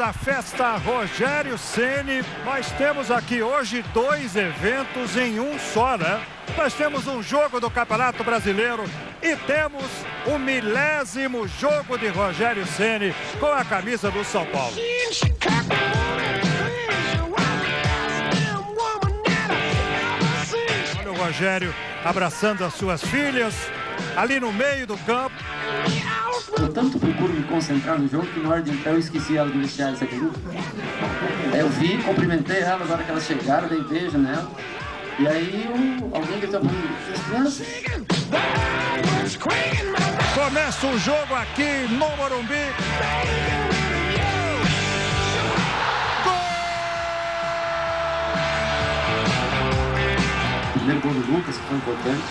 a festa Rogério Ceni. Nós temos aqui hoje dois eventos em um só, né? Nós temos um jogo do Campeonato Brasileiro e temos o milésimo jogo de Rogério Ceni com a camisa do São Paulo. Olha o Rogério abraçando as suas filhas ali no meio do campo. Eu tanto procuro me concentrar no jogo que na hora de entrar eu esqueci ela do vestiário, você acredita? Eu vi, cumprimentei elas na hora que elas chegaram, dei beijo nela. E aí eu, alguém gritou pra mim, crianças. Começa o jogo aqui no Morumbi. O primeiro gol do Lucas, que foi importante.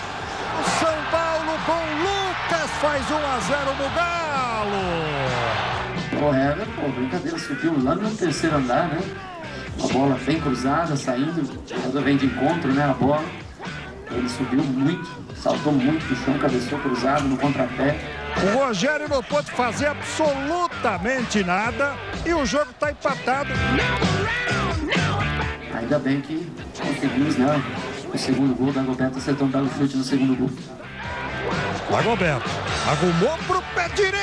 São Paulo com Lucas faz 1 a 0 no Galo. Hever, pô, brincadeira, subiu lá no terceiro andar, né? A bola bem cruzada, saindo, jogador vem de encontro, né? A bola. Ele subiu muito, saltou muito do chão, cabeçou cruzado no contrapé. O Rogério não pôde fazer absolutamente nada e o jogo está empatado. Ainda bem que conseguimos, né? O segundo gol, da Dagoberto acertou um belo chute no segundo gol. Dagoberto arrumou pro pé direito.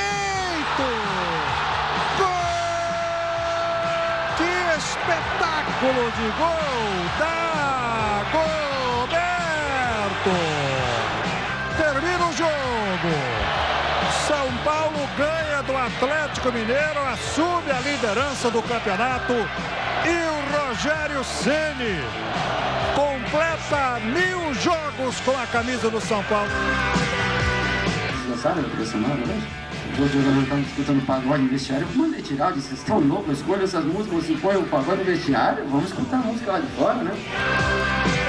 Gol! Que espetáculo de gol! Dagoberto! Termina o jogo. São Paulo ganha do Atlético Mineiro, assume a liderança do campeonato e o Rogério Ceni completa mil jogos com a camisa do São Paulo. Gostaram da semana, né? Os jogadores estavam escutando pagode no vestiário. Eu mandei tirar, eu disse, vocês estão loucos, escolha essas músicas, você põe o pagode no vestiário, vamos escutar a música lá de fora, né?